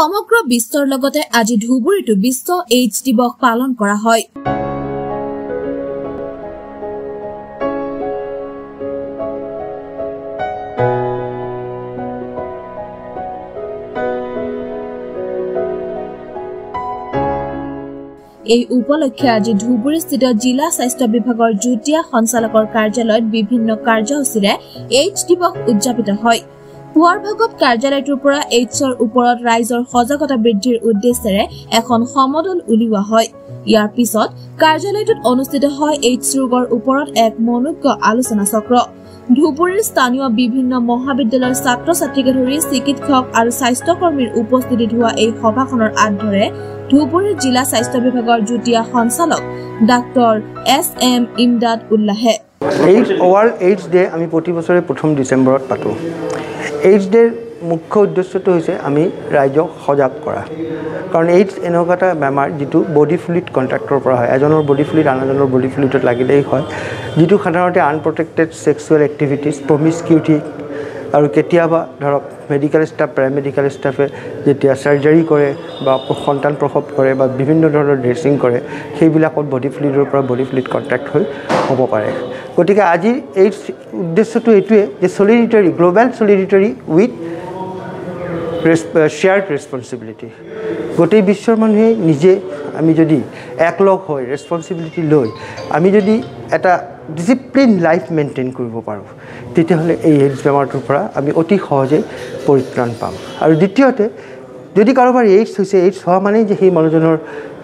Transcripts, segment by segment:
সমগ্ৰ বিশ্বৰ লগতে আজি ধুবুৰীতো বিশ্ব এইডছ দিৱস পালন কৰা হয়। এই উপলক্ষে আজি ধুবুৰীস্থিত জিলা স্বাস্থ্য বিভাগৰ যুটীয়া সঞ্চালকৰ কাৰ্যালয়ত বিভিন্ন কাৰ্যসূচীৰে এইডছ দিৱস উদযাপিত হয়। পুৱাৰ ভাগত কাৰ্যালয়টোৰ পৰা এইডছৰ ওপৰত ৰাইজৰ সজাগতা বৃদ্ধিৰ উদ্দেশ্যেৰে এখন সমদল উলিওৱা হয়। ইয়াৰ পিছত কাৰ্যালয়টোত অনুষ্ঠিত হয় এইডছ ৰোগৰ ওপৰত এক মনোজ্ঞ আলোচনা চক্ৰ। ধুবুৰীৰ স্থানীয় বিভিন্ন মহাবিদ্যালয়ৰ ছাত্ৰ ছাত্ৰীকে ধৰি চিকিৎসক আৰু স্বাস্থ্যকৰ্মীৰ উপস্থিতিত হোৱা এই সভাখনৰ আঁত ধৰে ধুবুৰীৰ জিলা স্বাস্থ্য বিভাগৰ যুটীয়া সঞ্চালক ডাক্তৰ এছ এম ইমদাদ উল্লাহে। এইডছ ৱৰ্ল্ড এইডছ ডে আমি প্ৰতি বছৰে প্ৰথম ডিচেম্বৰত পাতোঁ। এইডছ ডেৰ মুখ্য উদ্দেশ্যটো হৈছে আমি ৰাইজক সজাগ কৰা। কাৰণ এইডছ এনেকুৱা এটা বেমাৰ যিটো বডি ফ্লুইড কণ্টেক্টৰ পৰা হয়। এজনৰ বডি ফ্লুইড আন এজনৰ বডি ফ্লুইডত লাগিলেই হয়। যিটো সাধাৰণতে আনপ্ৰটেক্টেড ছেক্সুৱেল এক্টিভিটিছ প্ৰমিস্কিউটি আৰু কেতিয়াবা ধৰক মেডিকেল ষ্টাফ পেৰামেডিকেল ষ্টাফে যেতিয়া চাৰ্জাৰী কৰে বা সন্তান প্ৰসৱ কৰে বা বিভিন্ন ধৰণৰ ড্ৰেছিং কৰে সেইবিলাকত বডি ফ্লুইডৰ পৰা বডি ফ্লুইড কণ্টেক্ট হৈ হ'ব পাৰে। গতিকে আজিৰ এই উদ্দেশ্যটো এইটোৱে যে solidarity global solidarity with shared responsibility গোটেই বিশ্বৰ মানুহে নিজে আমি যদি একলগ হৈ ৰেচপনচিবিলিটি লৈ আমি যদি এটা ডিচিপ্লিন লাইফ মেইনটেইন কৰিব পাৰোঁ তেতিয়াহ'লে এই এইডছ বেমাৰটোৰ পৰা আমি অতি সহজেই পৰিত্ৰাণ পাম। আৰু দ্বিতীয়তে যদি কাৰোবাৰ এইডছ হৈছে এইডছ হোৱা মানেই যে সেই মানুহজনৰ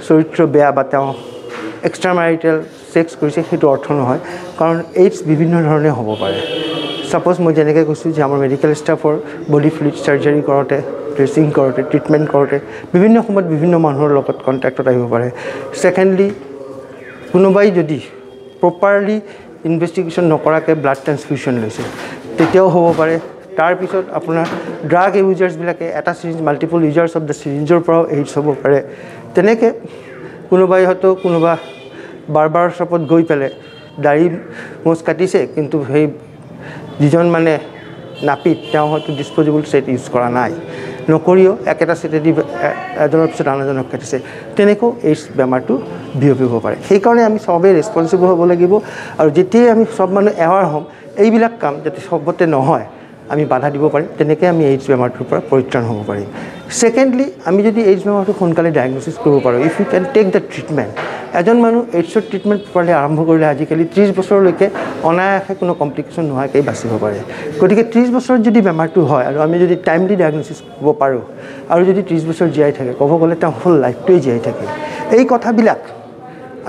চৰিত্ৰ বেয়া বা তেওঁ এক্সট্ৰা মেৰিটেল ছেক্স কৰিছে সেইটো অৰ্থ নহয় কাৰণ এইডছ বিভিন্ন ধৰণে হ'ব পাৰে। ছাপ'জ মই যেনেকৈ কৈছোঁ যে আমাৰ মেডিকেল ষ্টাফৰ বডি ফ্লুইড চাৰ্জাৰী কৰোঁতে ড্ৰেছিং কৰোঁতে ট্ৰিটমেণ্ট কৰোঁতে বিভিন্ন সময়ত বিভিন্ন মানুহৰ লগত কণ্টেক্টত আহিব পাৰে। ছেকেণ্ডলি কোনোবাই যদি প্ৰপাৰলি ইনভেষ্টিগেশ্যন নকৰাকৈ ব্লাড ট্ৰেন্সফিউশ্যন লৈছে তেতিয়াও হ'ব পাৰে। তাৰপিছত আপোনাৰ ড্ৰাগ ইউজাৰ্ছবিলাকে এটা syringe multiple users of the চিৰিঞ্জৰ পৰাও এইডছ হ'ব পাৰে। তেনেকৈ কোনোবাই হয়তো কোনোবা বাৰ্বাৰ শ্বপত গৈ পেলাই দাড়ি মোচ কাটিছে কিন্তু সেই যিজন মানে নাপিত তেওঁ হয়তো ডিছপ'জেবল ছেট ইউজ কৰা নাই। নকৰিও একেটা ছেটেদি এজনৰ পিছত আন এজনক কাটিছে। তেনেকৈও এইডছ বেমাৰটো বিয়পিব পাৰে। সেইকাৰণে আমি চবেই ৰেচপনচিবল হ'ব লাগিব। আৰু যেতিয়াই আমি চব মানুহ এৱাৰ হ'ম এইবিলাক কাম যাতে চবতে নহয় আমি বাধা দিব পাৰিম তেনেকৈ আমি এইডছ বেমাৰটোৰ পৰা পৰিত্ৰাণ হ'ব পাৰিম। ছেকেণ্ডলি আমি যদি এইডছ বেমাৰটো সোনকালে ডায়েগনচিছ কৰিব পাৰোঁ if you can take the treatment এজন মানুহ এইডছৰ ট্ৰিটমেণ্ট প্ৰপাৰলি আৰম্ভ কৰিলে আজিকালি ত্ৰিছ বছৰলৈকে অনায়াসে কোনো কমপ্লিকেশ্যন নোহোৱাকৈ বাচিব পাৰে। গতিকে ত্ৰিছ বছৰত যদি বেমাৰটো হয় আৰু আমি যদি টাইমলি ডায়েগনচিছ কৰিব পাৰোঁ আৰু যদি ত্ৰিছ বছৰ জীয়াই থাকে ক'ব গ'লে তেওঁ ফুল লাইফটোৱে জীয়াই থাকে। এই কথাবিলাক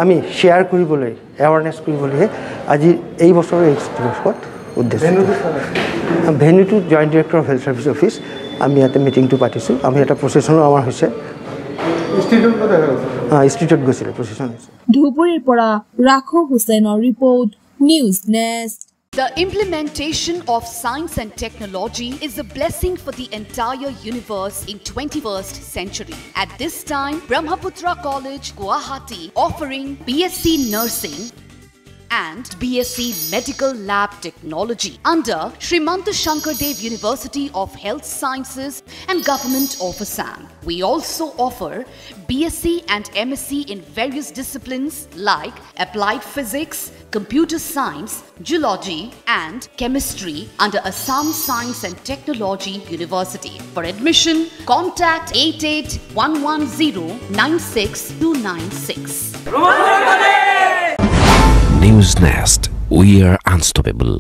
আমি শ্বেয়াৰ কৰিবলৈ এৱাৰনেছ কৰিবলৈহে আজি এই বছৰৰ এইডছ দিৱসত উদ্দেশ্য ভেন্যুটো joint director of health services office আমি ইয়াতে মিটিংটো পাতিছোঁ আমি এটা প্ৰচেশ্যনো আমাৰ হৈছে ষ্ট্ৰীটত গৈছিলে প্ৰচেশ্যন হৈছে ধুবুৰীৰ পৰা ৰাখো হুছেইনৰ report news next The implementation of science and technology is a blessing for the entire universe in 21st century. At this time, Brahmaputra College, Guwahati, offering BSc Nursing and BSc Medical Lab Technology under Srimanta Shankar Dev University of Health Sciences and Government of Assam. We also offer BSc and MSc in various disciplines like Applied Physics, Computer Science, Geology, and Chemistry under Assam Science and Technology University. For admission, contact 88 News Nest. We are unstoppable.